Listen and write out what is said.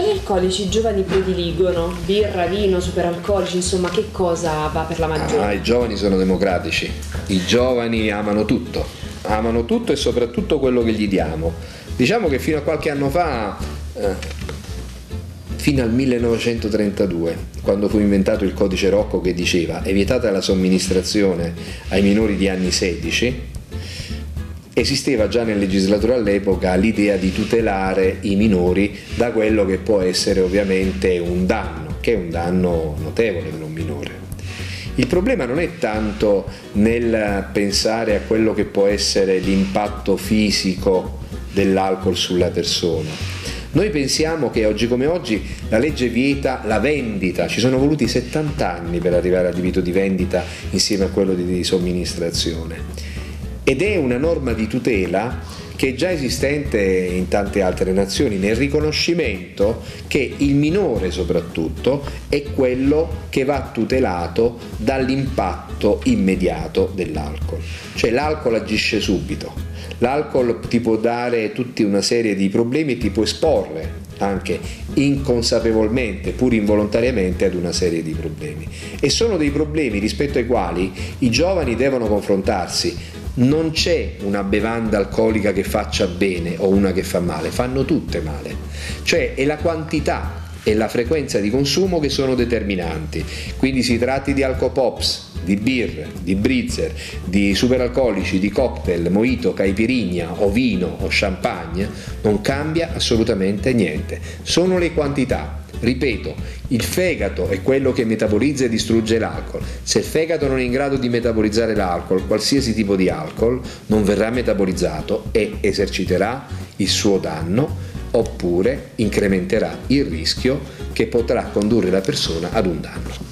alcolici i giovani prediligono? Birra, vino, superalcolici, insomma, che cosa va per la maggiore? Ah, i giovani sono democratici, i giovani amano tutto, amano tutto e soprattutto quello che gli diamo. Diciamo che fino a qualche anno fa, eh, fino al 1932, quando fu inventato il codice Rocco che diceva è vietata la somministrazione ai minori di anni 16, esisteva già nel legislatore all'epoca l'idea di tutelare i minori da quello che può essere ovviamente un danno, che è un danno notevole per un minore. Il problema non è tanto nel pensare a quello che può essere l'impatto fisico dell'alcol sulla persona. Noi pensiamo che oggi come oggi la legge vieta la vendita, ci sono voluti 70 anni per arrivare al divieto di vendita insieme a quello di somministrazione ed è una norma di tutela che è già esistente in tante altre nazioni, nel riconoscimento che il minore soprattutto è quello che va tutelato dall'impatto immediato dell'alcol. Cioè l'alcol agisce subito, l'alcol ti può dare tutta una serie di problemi e ti può esporre anche inconsapevolmente, pur involontariamente, ad una serie di problemi. E sono dei problemi rispetto ai quali i giovani devono confrontarsi non c'è una bevanda alcolica che faccia bene o una che fa male, fanno tutte male. Cioè è la quantità e la frequenza di consumo che sono determinanti. Quindi si tratti di alcopops, di birre, di brizzer, di superalcolici, di cocktail, mojito, caipirinha o vino o champagne, non cambia assolutamente niente. Sono le quantità Ripeto, il fegato è quello che metabolizza e distrugge l'alcol. Se il fegato non è in grado di metabolizzare l'alcol, qualsiasi tipo di alcol, non verrà metabolizzato e eserciterà il suo danno oppure incrementerà il rischio che potrà condurre la persona ad un danno.